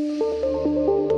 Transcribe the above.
Música